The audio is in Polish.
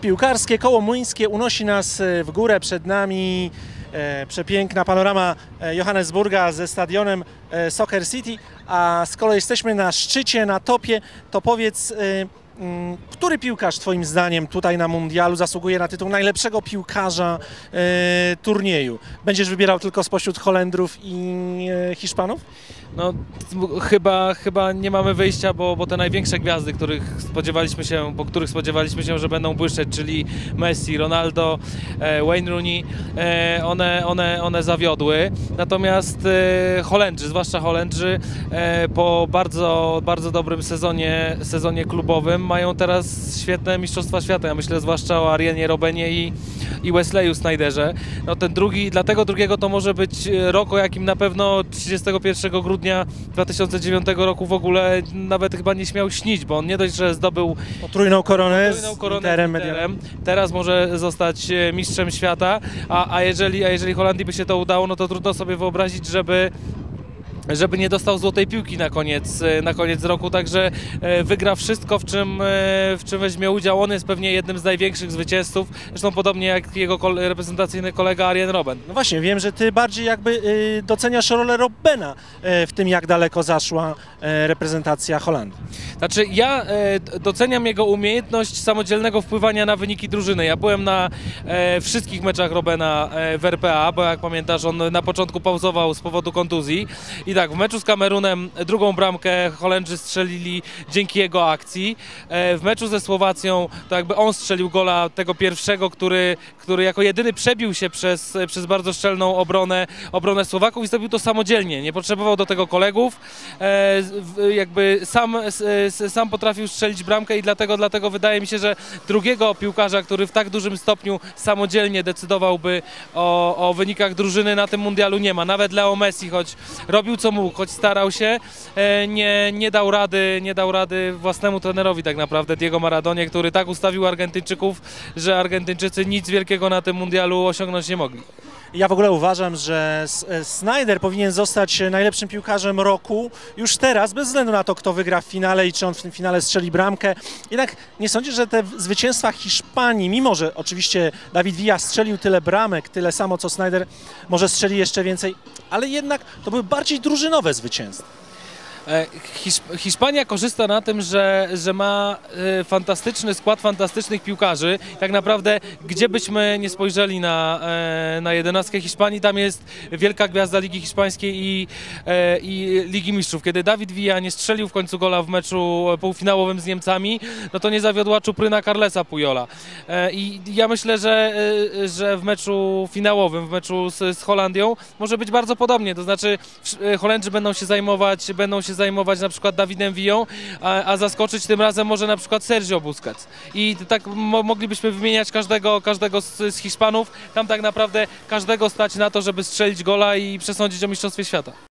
Piłkarskie koło młyńskie unosi nas e, w górę. Przed nami e, przepiękna panorama e, Johannesburga ze stadionem Soccer City, a skoro jesteśmy na szczycie, na topie, to powiedz, mm, który piłkarz Twoim zdaniem tutaj na Mundialu zasługuje na tytuł najlepszego piłkarza turnieju? Będziesz wybierał tylko spośród Holendrów i Hiszpanów? No chyba, chyba nie mamy wyjścia, bo, bo te największe gwiazdy, których spodziewaliśmy się, po których spodziewaliśmy się, że będą błyszczeć, czyli Messi, Ronaldo, e, Wayne Rooney, e, one, one, one zawiodły. Natomiast e, Holendrzy, zwłaszcza Holendrzy, po bardzo, bardzo dobrym sezonie, sezonie klubowym mają teraz świetne Mistrzostwa Świata. Ja myślę zwłaszcza o Arianie Robenie i, i Wesleyu Snyderze. No ten drugi, dla tego drugiego to może być rok, o jakim na pewno 31 grudnia 2009 roku w ogóle nawet chyba nie śmiał śnić, bo on nie dość, że zdobył Potrójną koronę potrójną koronę Interem z Medialem. Interem, teraz może zostać e, mistrzem świata, a, a, jeżeli, a jeżeli Holandii by się to udało, no to trudno sobie wyobrazić, żeby żeby nie dostał złotej piłki na koniec, e, na koniec roku, także e, wygra wszystko, w czym, e, w czym weźmie udział. On jest pewnie jednym z największych zwycięzców, zresztą podobnie jak jego reprezentacyjny kolega Arjen Robben. No właśnie, wiem, że ty bardziej jakby y, doceniasz rolę Robbena w tym, jak daleko zaszła reprezentacja Holandii. Znaczy, ja doceniam jego umiejętność samodzielnego wpływania na wyniki drużyny. Ja byłem na wszystkich meczach Robena e, w RPA, bo jak pamiętasz, on na początku pauzował z powodu kontuzji. I tak, w meczu z Kamerunem drugą bramkę Holendrzy strzelili dzięki jego akcji. E, w meczu ze Słowacją to jakby on strzelił gola tego pierwszego, który, który jako jedyny przebił się przez, przez bardzo szczelną obronę, obronę Słowaków i zrobił to samodzielnie. Nie potrzebował do tego kolegów. E, jakby sam, sam potrafił strzelić bramkę i dlatego, dlatego wydaje mi się, że drugiego piłkarza, który w tak dużym stopniu samodzielnie decydowałby o, o wynikach drużyny na tym mundialu nie ma. Nawet Leo Messi, choć robił co mógł, choć starał się, e, nie, nie dał rady, nie dał rady własnemu trenerowi tak naprawdę, Diego Maradonie, który tak ustawił Argentyńczyków, że Argentyńczycy nic wielkiego na tym mundialu osiągnąć nie mogli. Ja w ogóle uważam, że Snyder powinien zostać najlepszym piłkarzem roku już teraz, bez względu na to, kto wygra w finale i czy on w tym finale strzeli bramkę. Jednak nie sądzisz, że te zwycięstwa Hiszpanii, mimo że oczywiście Dawid Villa strzelił tyle bramek, tyle samo co Snyder, może strzeli jeszcze więcej, ale jednak to były bardziej drużynowe zwycięstwa. E, Hiszp- Hiszpania korzysta na tym, że, że ma e, fantastyczny skład fantastycznych piłkarzy. Tak naprawdę, gdzie byśmy nie spojrzeli na, e, na jedenastkę Hiszpanii, tam jest wielka gwiazda Ligi Hiszpańskiej i, i Ligi Mistrzów. Kiedy Dawid Villa nie strzelił w końcu gola w meczu półfinałowym z Niemcami, no to nie zawiodła czupryna Carlesa Pujola. I ja myślę, że, że w meczu finałowym, w meczu z, z Holandią może być bardzo podobnie. To znaczy Holendrzy będą się zajmować, będą się zajmować na przykład Dawidem Villą, a, a zaskoczyć tym razem może na przykład Sergio Busquets. I tak mo moglibyśmy wymieniać każdego, każdego z, z Hiszpanów. Tam tak naprawdę każdego stać na to, żeby strzelić gola i przesądzić o Mistrzostwie Świata.